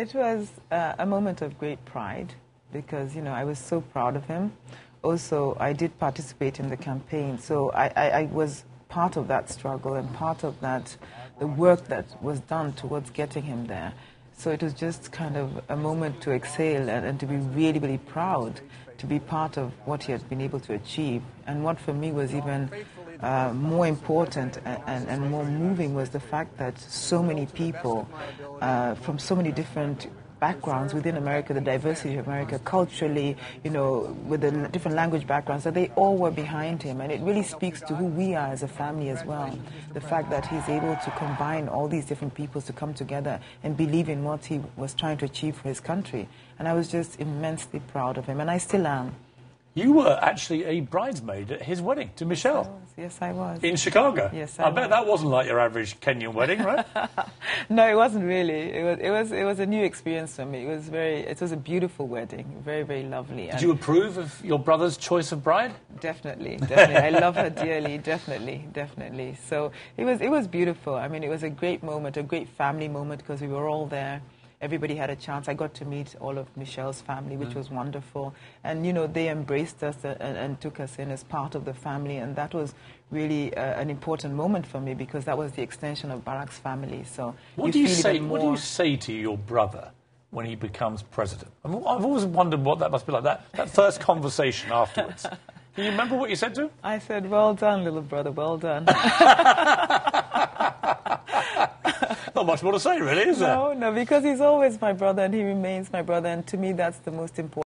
It was uh, a moment of great pride because, you know, I was so proud of him. Also, I did participate in the campaign, so I, I, I was part of that struggle and part of that, the work that was done towards getting him there. So it was just kind of a moment to exhale and, and, to be really, really proud to be part of what he had been able to achieve. And what for me was even uh, more important and, and, more moving was the fact that so many people uh, from so many different backgrounds within America, the diversity of America, culturally, you know, with the different language backgrounds, that they all were behind him. And it really speaks to who we are as a family as well. The fact that he's able to combine all these different peoples to come together and believe in what he was trying to achieve for his country. And I was just immensely proud of him, and I still am. You were actually a bridesmaid at his wedding to Michelle. Yes, I was. In Chicago. Yes, I, I bet that wasn't like your average Kenyan wedding, right? no, it wasn't really. It was, it was, it was a new experience for me. It was very, it was a beautiful wedding, very, very lovely. Did and you approve of your brother's choice of bride? Definitely, definitely. I love her dearly. Definitely, definitely. So it was, it was beautiful. I mean, it was a great moment, a great family moment because we were all there everybody had a chance. I got to meet all of Michelle's family, which mm. was wonderful. And, you know, they embraced us and, and, took us in as part of the family. And that was really uh, an important moment for me because that was the extension of Barack's family. So what do you say? What do you say to your brother when he becomes president? I I've always wondered what that must be like. That that first conversation afterwards. Can you remember what you said to him? I said, "Well done, little brother. Well done." Not much more to say, really, is there? No, no, because he's always my brother and he remains my brother, and to me, that's the most important.